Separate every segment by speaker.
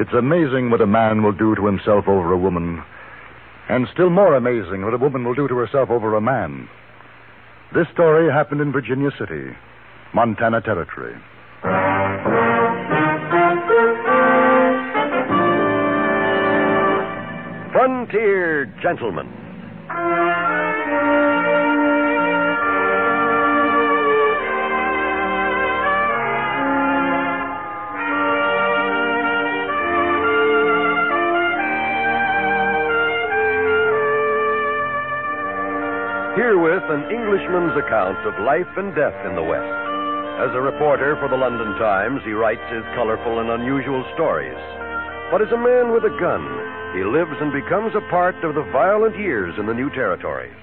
Speaker 1: It's amazing what a man will do to himself over a woman, and still more amazing what a woman will do to herself over a man. This story happened in Virginia City, Montana Territory.
Speaker 2: Frontier Gentleman. An Englishman's account of life and death in the West. As a reporter for the London Times, he writes his colorful and unusual stories. But as a man with a gun, he lives and becomes a part of the violent years in the new territories.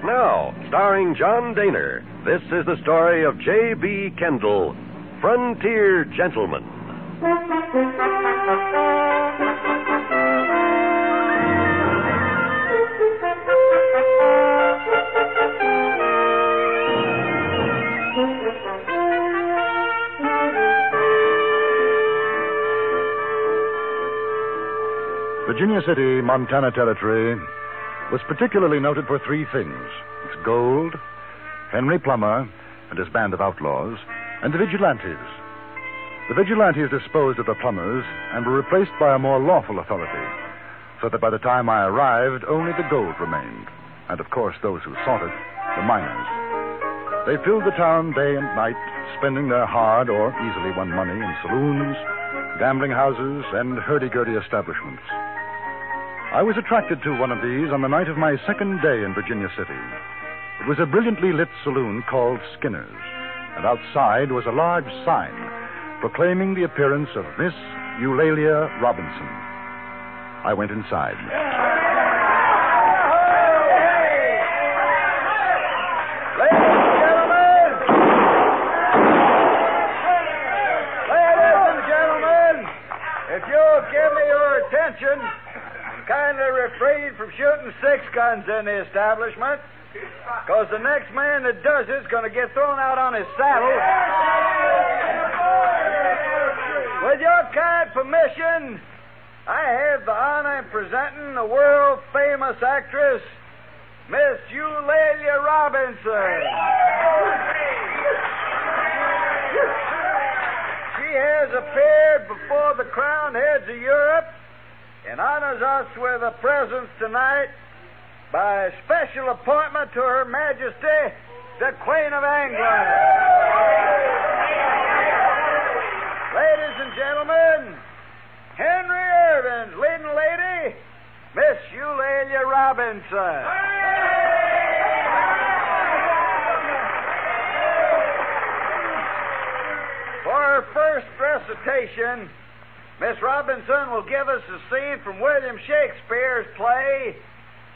Speaker 2: Now, starring John Dehner, this is the story of J.B. Kendall, Frontier Gentleman.
Speaker 1: Virginia City, Montana Territory, was particularly noted for three things its gold, Henry Plummer and his band of outlaws, and the vigilantes. The vigilantes disposed of the Plummers and were replaced by a more lawful authority, so that by the time I arrived, only the gold remained, and of course those who sought it, the miners. They filled the town day and night, spending their hard or easily won money in saloons, gambling houses, and hurdy-gurdy establishments. I was attracted to one of these on the night of my second day in Virginia City. It was a brilliantly lit saloon called Skinner's, and outside was a large sign proclaiming the appearance of Miss Eulalia Robinson. I went inside.
Speaker 3: Kindly refrain from shooting six guns in the establishment, because the next man that does it's going to get thrown out on his saddle. With your kind permission, I have the honor of presenting the world famous actress, Miss Eulalia Robinson. She has appeared before the crowned heads of Europe and honors us with a presence tonight by special appointment to Her Majesty, the Queen of England. Gentlemen, Henry Irving, leading lady, Miss Eulalia Robinson. For her first recitation, Miss Robinson will give us a scene from William Shakespeare's play,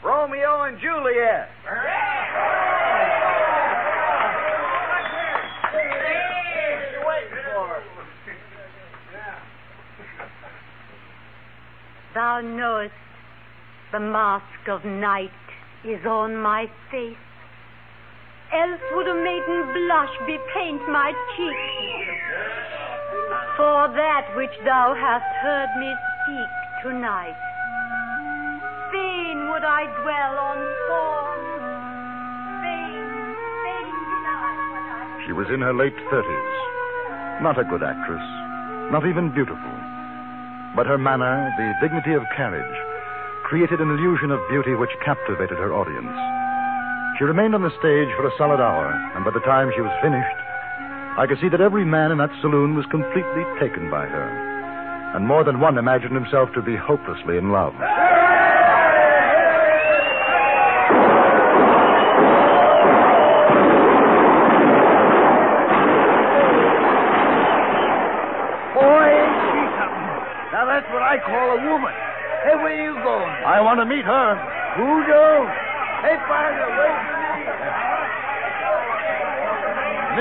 Speaker 3: Romeo and Juliet.
Speaker 4: Thou knowest the mask of night is on my face. Else would a maiden blush bepaint my cheek. For that which thou hast heard me speak tonight. Fain would I dwell on thorns. Fain, fain
Speaker 1: She was in her late thirties. Not a good actress, not even beautiful. But her manner, the dignity of carriage, created an illusion of beauty which captivated her audience. She remained on the stage for a solid hour, and by the time she was finished, I could see that every man in that saloon was completely taken by her. And more than one imagined himself to be hopelessly in love.
Speaker 3: Boy, ain't she something. Now that's what I call a woman. Hey, where you going?
Speaker 1: I want to her.
Speaker 3: Who? Hey, partner, wait for me.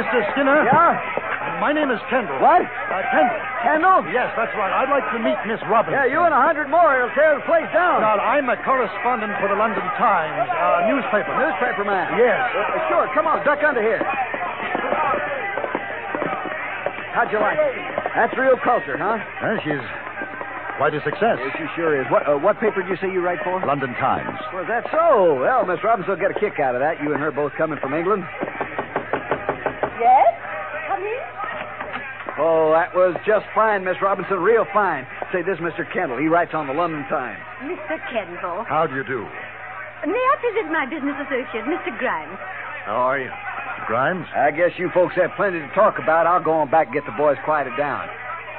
Speaker 1: Mr. Skinner?
Speaker 3: Yeah?
Speaker 1: My name is Kendall.
Speaker 3: What?
Speaker 1: Uh, Kendall.
Speaker 3: Kendall?
Speaker 1: Yes, that's right. I'd like to meet Miss Robinson.
Speaker 3: Yeah, you and a hundred more will tear the place down.
Speaker 1: Now, I'm a correspondent for the London Times, uh, newspaper.
Speaker 3: Newspaper man.
Speaker 1: Yes.
Speaker 3: Uh, sure, come on, duck under here. How'd you like it? That's real culture, huh?
Speaker 1: Well, she's quite a success.
Speaker 3: Yes, she sure is. What uh, what paper do you say you write for?
Speaker 1: London Times.
Speaker 3: Was that so? Well, Miss Robinson will get a kick out of that. You and her both coming from England.
Speaker 4: Yes? Come in.
Speaker 3: Oh, that was just fine, Miss Robinson. Real fine. Say, this Mr. Kendall. He writes on the London Times.
Speaker 4: Mr. Kendall.
Speaker 1: How do you do?
Speaker 4: May I present my business associate, Mr. Grimes?
Speaker 5: How are you?
Speaker 1: Grimes?
Speaker 3: I guess you folks have plenty to talk about. I'll go on back and get the boys quieted down.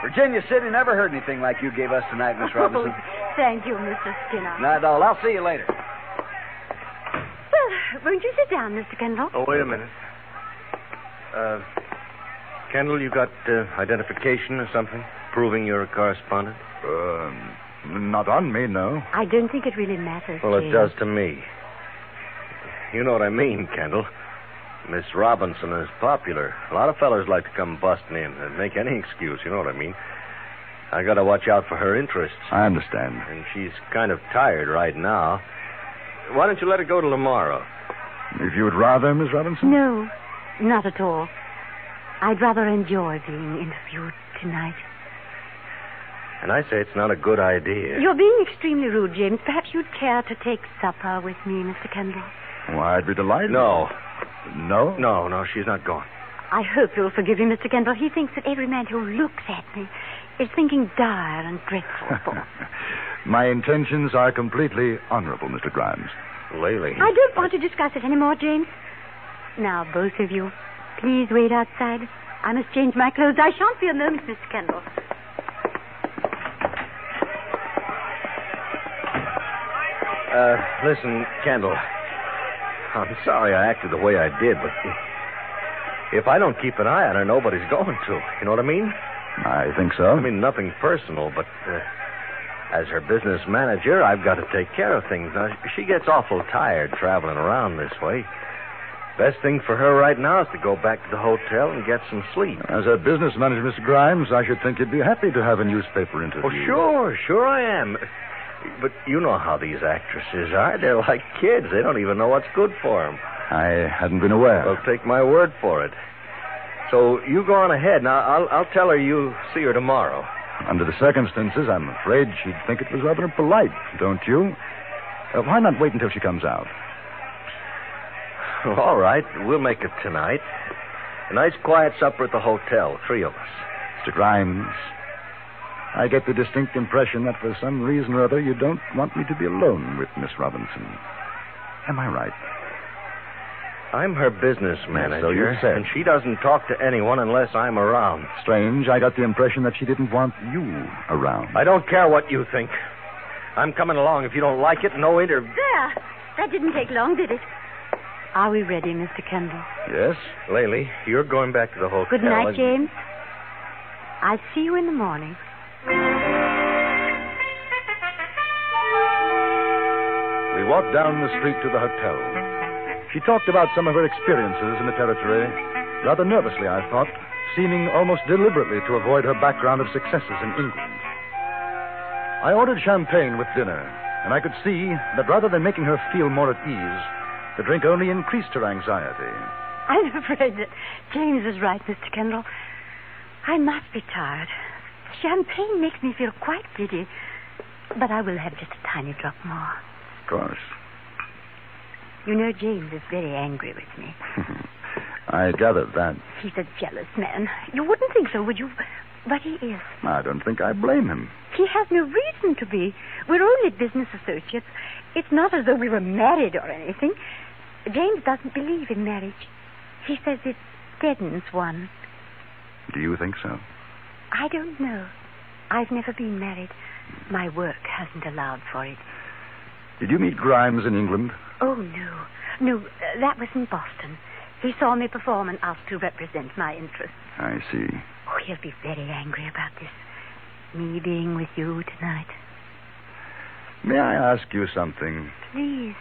Speaker 3: Virginia City never heard anything like you gave us tonight, Miss Robinson.
Speaker 4: Oh, thank you, Mr. Skinner.
Speaker 3: Not at all. I'll see you later.
Speaker 4: Well, won't you sit down, Mr. Kendall?
Speaker 5: Oh, wait a minute. Uh, Kendall, you got uh, identification or something? Proving you're a correspondent?
Speaker 1: Um, not on me, no.
Speaker 4: I don't think it really matters.
Speaker 5: Well, it does to me. You know what I mean, Kendall. Miss Robinson is popular. A lot of fellers like to come busting in and make any excuse, you know what I mean. I gotta watch out for her interests.
Speaker 1: I understand.
Speaker 5: And she's kind of tired right now. Why don't you let her go till tomorrow?
Speaker 1: If you would rather, Miss Robinson?
Speaker 4: No, not at all. I'd rather enjoy being interviewed tonight.
Speaker 5: And I say it's not a good idea.
Speaker 4: You're being extremely rude, James. Perhaps you'd care to take supper with me, Mr. Kendall.
Speaker 1: Why, I'd be delighted.
Speaker 5: No,
Speaker 1: No?
Speaker 5: no, no, she's not gone.
Speaker 4: I hope you'll forgive him, Mr. Kendall. He thinks that every man who looks at me is thinking dire and dreadful.
Speaker 1: My intentions are completely honorable, Mr. Grimes.
Speaker 5: Laley.
Speaker 4: I don't want to discuss it anymore, James. Now, both of you, please wait outside. I must change my clothes. I shan't be a moment, Mr. Kendall.
Speaker 5: Uh, listen, Kendall. I'm sorry I acted the way I did, but if I don't keep an eye on her, nobody's going to. You know what I mean?
Speaker 1: I think so.
Speaker 5: I mean, nothing personal, but uh, as her business manager, I've got to take care of things. Now, she gets awful tired traveling around this way. Best thing for her right now is to go back to the hotel and get some sleep.
Speaker 1: As a business manager, Mr. Grimes, I should think you'd be happy to have a newspaper interview.
Speaker 5: Oh, sure, sure I am. But you know how these actresses are. They're like kids. They don't even know what's good for them.
Speaker 1: I hadn't been aware.
Speaker 5: Well, take my word for it. So you go on ahead. Now, I'll, I'll tell her you see her tomorrow.
Speaker 1: Under the circumstances, I'm afraid she'd think it was rather impolite, don't you? Uh, why not wait until she comes out?
Speaker 5: All right, we'll make it tonight. A nice quiet supper at the hotel, three of us.
Speaker 1: Mr. Grimes, I get the distinct impression that for some reason or other you don't want me to be alone with Miss Robinson. Am I right?
Speaker 5: I'm her business manager,
Speaker 1: so you said.
Speaker 5: and she doesn't talk to anyone unless I'm around.
Speaker 1: Strange, I got the impression that she didn't want you around.
Speaker 5: I don't care what you think. I'm coming along. If you don't like it, no interview.
Speaker 4: There. That didn't take long, did it? Are we ready, Mr. Kendall?
Speaker 1: Yes?
Speaker 5: Laley, you're going back to the hotel.
Speaker 4: Good night,
Speaker 5: and-
Speaker 4: James. I'll see you in the morning.
Speaker 1: We walked down the street to the hotel. She talked about some of her experiences in the territory, rather nervously, I thought, seeming almost deliberately to avoid her background of successes in England. I ordered champagne with dinner, and I could see that rather than making her feel more at ease, the drink only increased her anxiety.
Speaker 4: I'm afraid that James is right, Mr. Kendall. I must be tired. Champagne makes me feel quite giddy. But I will have just a tiny drop more.
Speaker 1: Of course.
Speaker 4: You know, James is very angry with me.
Speaker 1: I gathered that.
Speaker 4: He's a jealous man. You wouldn't think so, would you? But he is.
Speaker 1: I don't think I blame him.
Speaker 4: He has no reason to be. We're only business associates. It's not as though we were married or anything. James doesn't believe in marriage. He says it deadens one.
Speaker 1: Do you think so?
Speaker 4: I don't know. I've never been married. My work hasn't allowed for it.
Speaker 1: Did you meet Grimes in England?
Speaker 4: Oh, no. No, uh, that was in Boston. He saw me perform and asked to represent my interests.
Speaker 1: I see.
Speaker 4: Oh, he'll be very angry about this. Me being with you tonight.
Speaker 1: May I ask you something?
Speaker 4: Please.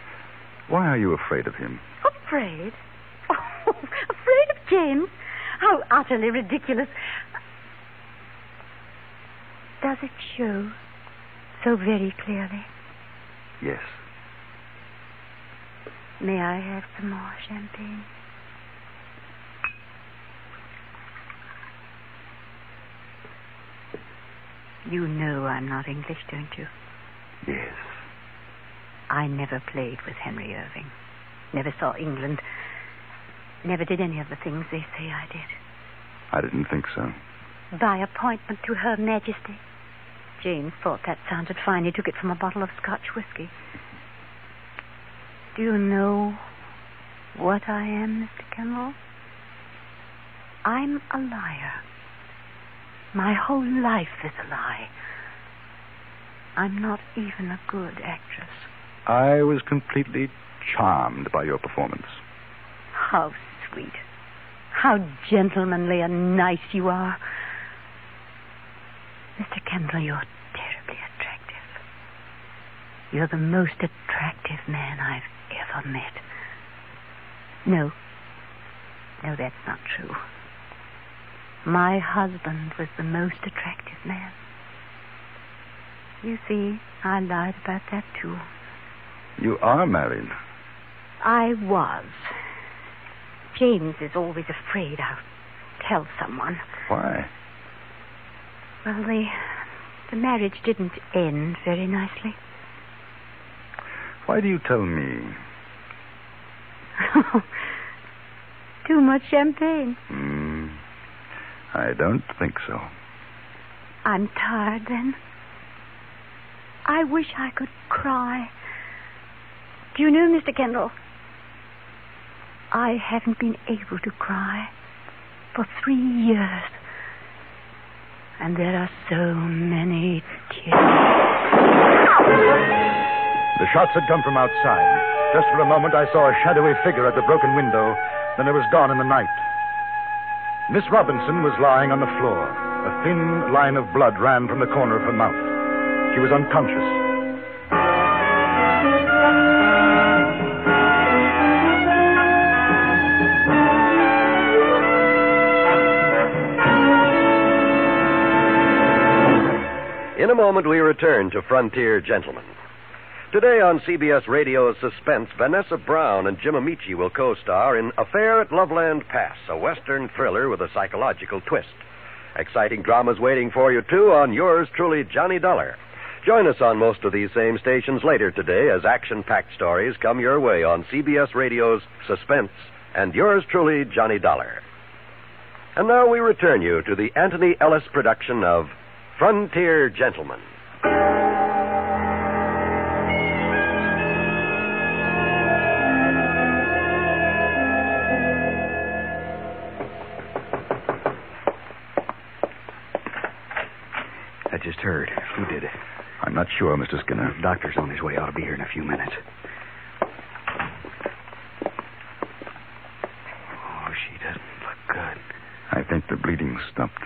Speaker 1: Why are you afraid of him?
Speaker 4: Afraid? Oh, afraid of James? How utterly ridiculous. Does it show so very clearly?
Speaker 1: Yes.
Speaker 4: May I have some more champagne? You know I'm not English, don't you?
Speaker 3: Yes.
Speaker 4: I never played with Henry Irving. Never saw England. Never did any of the things they say I did.
Speaker 1: I didn't think so.
Speaker 4: By appointment to Her Majesty. James thought that sounded fine. He took it from a bottle of Scotch whiskey. Do you know what I am, Mr. Kendall? I'm a liar. My whole life is a lie. I'm not even a good actress.
Speaker 1: I was completely charmed by your performance.
Speaker 4: How sweet. How gentlemanly and nice you are. Mr. Kendall, you're terribly attractive. You're the most attractive man I've ever met. No. No, that's not true. My husband was the most attractive man. You see, I lied about that, too.
Speaker 1: You are married.
Speaker 4: I was. James is always afraid I'll tell someone.
Speaker 1: Why?
Speaker 4: Well, the, the marriage didn't end very nicely.
Speaker 1: Why do you tell me?
Speaker 4: Too much champagne.
Speaker 1: Hmm. I don't think so.
Speaker 4: I'm tired then. I wish I could cry. Do you know, Mr. Kendall? I haven't been able to cry for three years. And there are so many tears.
Speaker 1: The shots had come from outside. Just for a moment, I saw a shadowy figure at the broken window. Then it was gone in the night. Miss Robinson was lying on the floor. A thin line of blood ran from the corner of her mouth. She was unconscious.
Speaker 2: Moment, we return to Frontier Gentleman. Today on CBS Radio's Suspense, Vanessa Brown and Jim Ameche will co star in Affair at Loveland Pass, a Western thriller with a psychological twist. Exciting dramas waiting for you, too, on yours truly, Johnny Dollar. Join us on most of these same stations later today as action packed stories come your way on CBS Radio's Suspense and yours truly, Johnny Dollar. And now we return you to the Antony Ellis production of Frontier Gentleman.
Speaker 3: I just heard. Who did it?
Speaker 1: I'm not sure, Mr. Skinner.
Speaker 3: The doctor's on his way. Ought to be here in a few minutes. Oh, she doesn't look good.
Speaker 1: I think the bleeding stopped.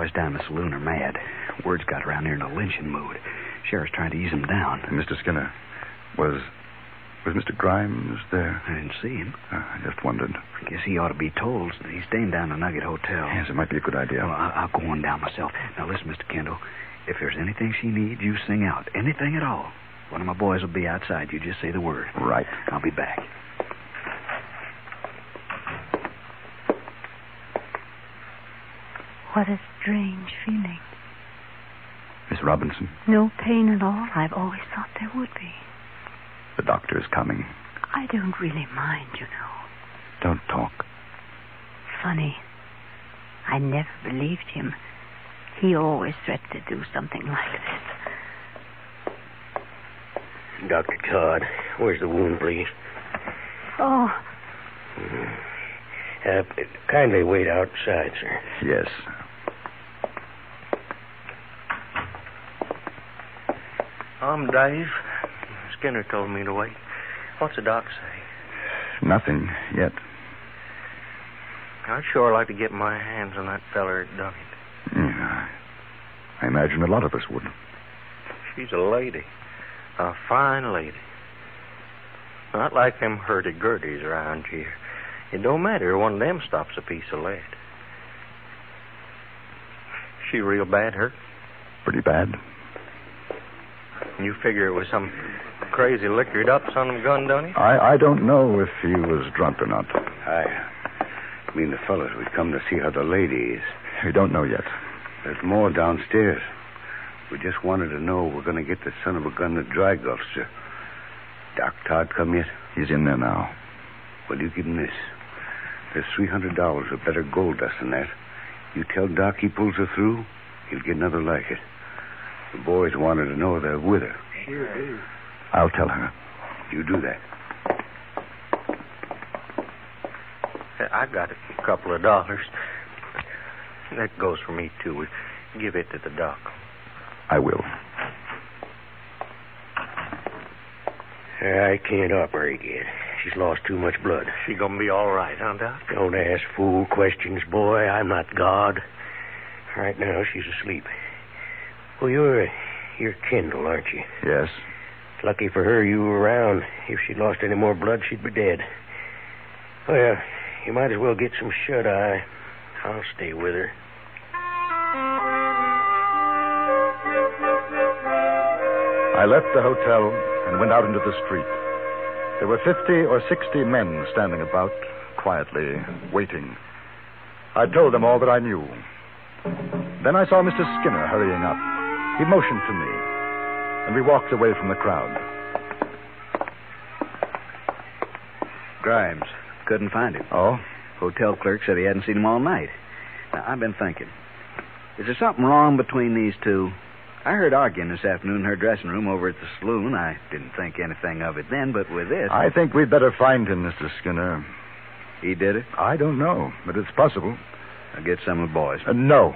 Speaker 3: Boys down in the saloon are mad. Word's got around here in a lynching mood. Sheriff's trying to ease them down.
Speaker 1: Mr. Skinner, was was Mr. Grimes there?
Speaker 3: I didn't see him.
Speaker 1: Uh, I just wondered.
Speaker 3: I guess he ought to be told. He's staying down the Nugget Hotel.
Speaker 1: Yes, it might be a good idea.
Speaker 3: Well, I- I'll go on down myself. Now, listen, Mr. Kendall. If there's anything she needs, you sing out. Anything at all. One of my boys will be outside. You just say the word.
Speaker 1: Right.
Speaker 3: I'll be back.
Speaker 4: What a strange feeling.
Speaker 1: Miss Robinson,
Speaker 4: No pain at all. I've always thought there would be.
Speaker 1: the doctor is coming.
Speaker 4: I don't really mind, you know.
Speaker 1: Don't talk.
Speaker 4: Funny. I never believed him. He always threatened to do something like this.
Speaker 5: Dr. Todd, where's the wound, please?
Speaker 4: Oh, mm-hmm.
Speaker 5: Uh, kindly wait outside, sir.
Speaker 1: Yes.
Speaker 5: I'm Dave. Skinner told me to wait. What's the doc say?
Speaker 1: Nothing yet.
Speaker 5: I'd sure like to get my hands on that feller that done it.
Speaker 1: Yeah. I imagine a lot of us would.
Speaker 5: She's a lady. A fine lady. Not like them hurdy-gurdies around here. It don't matter. One of them stops a piece of lead. She real bad hurt?
Speaker 1: Pretty bad.
Speaker 5: You figure it was some crazy liquored up son of a gun, don't you?
Speaker 1: I, I don't know if he was drunk or not.
Speaker 3: I mean the fellows would come to see how the lady is.
Speaker 1: We don't know yet.
Speaker 6: There's more downstairs. We just wanted to know we're going to get the son of a gun to Dry Gulch, sir. Doc Todd come yet?
Speaker 1: He's in there now.
Speaker 6: Well, you give him this. There's $300 of better gold dust than that. You tell Doc he pulls her through, he'll get another like it. The boys wanted to know they're with her.
Speaker 3: Sure do.
Speaker 1: I'll tell her.
Speaker 6: You do that.
Speaker 5: Uh, I got a couple of dollars. That goes for me, too. Give it to the doc.
Speaker 1: I will.
Speaker 7: Uh, I can't operate yet. She's lost too much blood.
Speaker 5: She gonna be all right, huh, Doc?
Speaker 7: Don't ask fool questions, boy. I'm not God. Right now, she's asleep. Well, you're you're Kendall, aren't you?
Speaker 1: Yes.
Speaker 7: Lucky for her you were around. If she'd lost any more blood, she'd be dead. Well, you might as well get some shut eye. I'll stay with her.
Speaker 1: I left the hotel and went out into the street. There were 50 or 60 men standing about, quietly waiting. I told them all that I knew. Then I saw Mr. Skinner hurrying up. He motioned to me, and we walked away from the crowd.
Speaker 8: Grimes. Couldn't find him.
Speaker 1: Oh?
Speaker 8: Hotel clerk said he hadn't seen him all night. Now, I've been thinking. Is there something wrong between these two? I heard arguing this afternoon in her dressing room over at the saloon. I didn't think anything of it then, but with this.
Speaker 1: I think we'd better find him, Mr. Skinner.
Speaker 8: He did it?
Speaker 1: I don't know, but it's possible.
Speaker 8: I'll get some of the boys.
Speaker 1: Uh, no,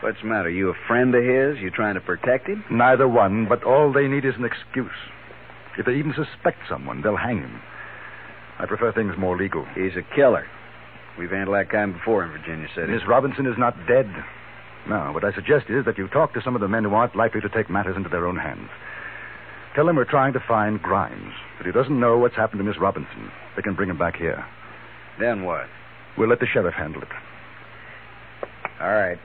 Speaker 8: What's the matter? You a friend of his? You trying to protect him?
Speaker 1: neither one, but all they need is an excuse. If they even suspect someone, they'll hang him. I prefer things more legal.
Speaker 8: He's a killer. We've handled that kind before in Virginia City.
Speaker 1: Miss Robinson is not dead. No, what I suggest is that you talk to some of the men who aren't likely to take matters into their own hands. Tell them we're trying to find Grimes, that he doesn't know what's happened to Miss Robinson. They can bring him back here.
Speaker 8: Then what?
Speaker 1: We'll let the sheriff handle it.
Speaker 8: All right.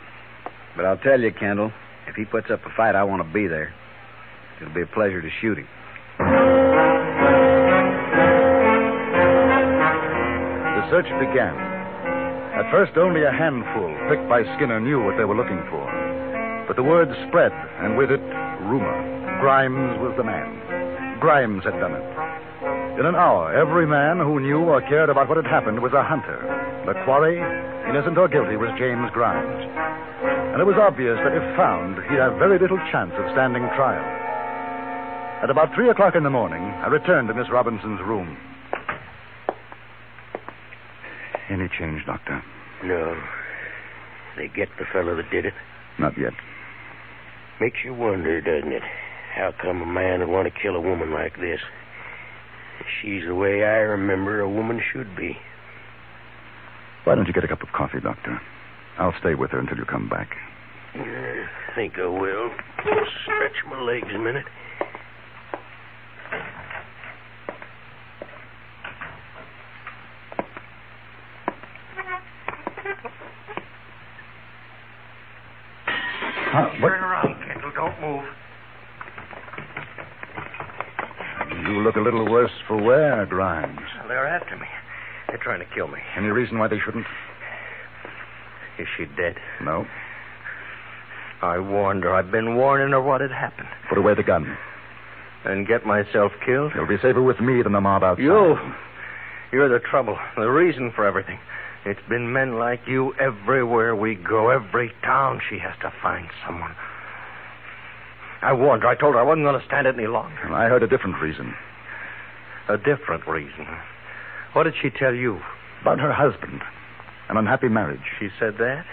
Speaker 8: But I'll tell you, Kendall, if he puts up a fight, I want to be there. It'll be a pleasure to shoot him.
Speaker 1: The search began. At first, only a handful picked by Skinner knew what they were looking for. But the word spread, and with it, rumor. Grimes was the man. Grimes had done it. In an hour, every man who knew or cared about what had happened was a hunter. The quarry, innocent or guilty, was James Grimes. And it was obvious that if found, he'd have very little chance of standing trial. At about three o'clock in the morning, I returned to Miss Robinson's room. Any change, Doctor?
Speaker 7: No. They get the fellow that did it.
Speaker 1: Not yet.
Speaker 7: Makes you wonder, doesn't it? How come a man would want to kill a woman like this? She's the way I remember a woman should be.
Speaker 1: Why don't you get a cup of coffee, Doctor? I'll stay with her until you come back.
Speaker 7: I think I will. Stretch my legs a minute.
Speaker 1: Huh, what?
Speaker 5: Turn around, Kendall. Don't move.
Speaker 1: You look a little worse for wear, Grimes.
Speaker 5: They're after me. They're trying to kill me.
Speaker 1: Any reason why they shouldn't?
Speaker 5: Is she dead?
Speaker 1: No.
Speaker 5: I warned her. I've been warning her what had happened.
Speaker 1: Put away the gun.
Speaker 5: And get myself killed?
Speaker 1: You'll be safer with me than the mob outside.
Speaker 5: You. You're the trouble, the reason for everything. It's been men like you everywhere we go. Every town she has to find someone. I warned her. I told her I wasn't going to stand it any longer.
Speaker 1: And I heard a different reason.
Speaker 5: A different reason. What did she tell you?
Speaker 1: About her husband. An unhappy marriage.
Speaker 5: She said that?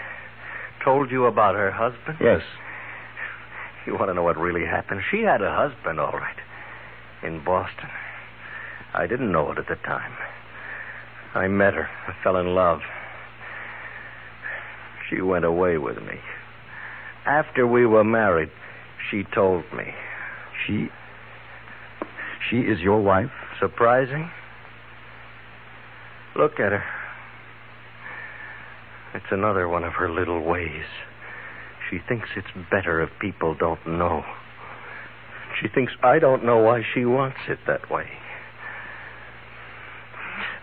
Speaker 5: Told you about her husband?
Speaker 1: Yes.
Speaker 5: You want to know what really happened? She had a husband, all right, in Boston. I didn't know it at the time. I met her. I fell in love. She went away with me. After we were married, she told me.
Speaker 1: She. She is your wife?
Speaker 5: Surprising? Look at her. It's another one of her little ways. She thinks it's better if people don't know. She thinks I don't know why she wants it that way.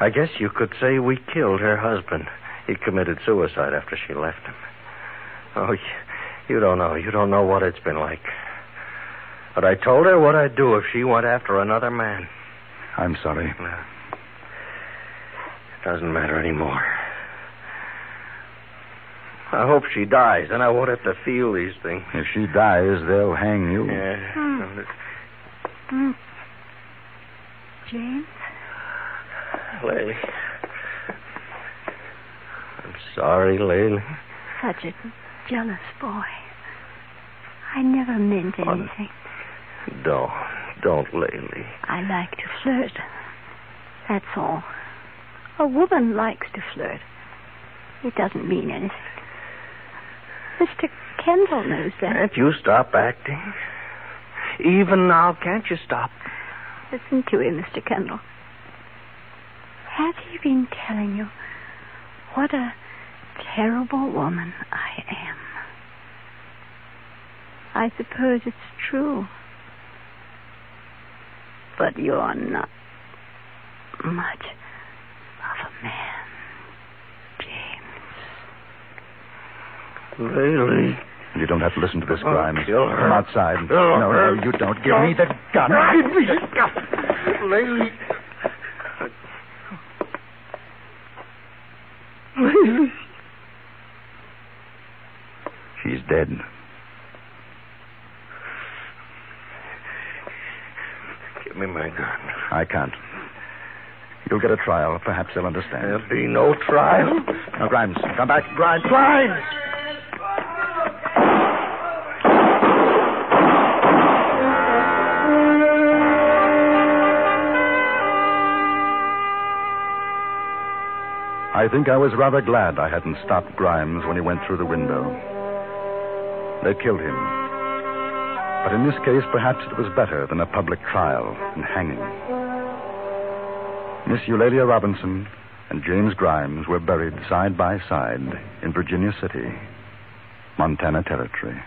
Speaker 5: I guess you could say we killed her husband. He committed suicide after she left him. Oh, you, don't know. You don't know what it's been like. But I told her what I'd do if she went after another man.
Speaker 1: I'm sorry.
Speaker 5: No. It doesn't matter anymore. I hope she dies, then I won't have to feel these things.
Speaker 1: If she dies, they'll hang you.
Speaker 5: Yeah.
Speaker 4: Hmm. Mm. James?
Speaker 5: Laylee. I'm sorry, Laylee.
Speaker 4: Such a jealous boy. I never meant
Speaker 5: Oh,
Speaker 4: anything.
Speaker 5: Don't. Don't, Laylee.
Speaker 4: I like to flirt. That's all. A woman likes to flirt. It doesn't mean anything. Mr. Kendall knows that.
Speaker 5: Can't you stop acting? Even now, can't you stop?
Speaker 4: Listen to him, Mr. Kendall. Has he been telling you what a terrible woman I am? I suppose it's true. But you're not much of a man, James.
Speaker 5: Laylee.
Speaker 1: You don't have to listen to this, oh,
Speaker 5: I'll
Speaker 1: Grimes.
Speaker 5: kill her.
Speaker 1: Come outside.
Speaker 5: Kill
Speaker 1: no,
Speaker 5: her.
Speaker 1: no, uh, you don't. Give me the gun. Give me the gun.
Speaker 5: Laylee. Laylee.
Speaker 1: She's dead.
Speaker 5: Give me my gun.
Speaker 1: I can't. You'll get a trial. Perhaps they'll understand.
Speaker 5: There'll be no trial.
Speaker 1: Now, Grimes, come back.
Speaker 5: Grimes. Grimes!
Speaker 1: I think I was rather glad I hadn't stopped Grimes when he went through the window. They killed him. But in this case, perhaps it was better than a public trial and hanging. Miss Eulalia Robinson and James Grimes were buried side by side in Virginia City, Montana Territory.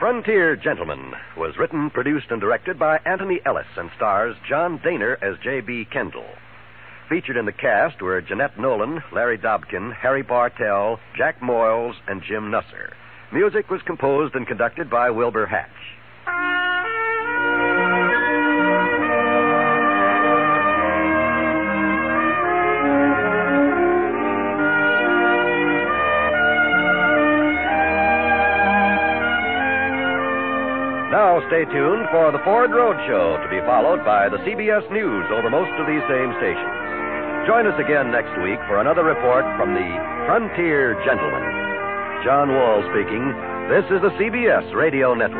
Speaker 2: Frontier Gentleman was written, produced, and directed by Antony Ellis and stars John Dehner as J.B. Kendall. Featured in the cast were Jeanette Nolan, Larry Dobkin, Harry Bartell, Jack Moyles, and Jim Nusser. Music was composed and conducted by Wilbur Hatch. Now stay tuned for the Ford Road Show to be followed by the CBS News over most of these same stations. Join us again next week for another report from the Frontier Gentleman. John Wall speaking. This is the CBS Radio Network.